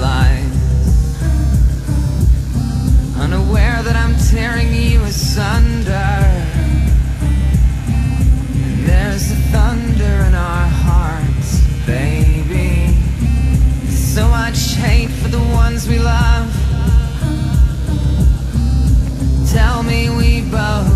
lies Unaware that I'm tearing you asunder. And There's a thunder in our hearts, baby. So much hate for the ones we love. Tell me we both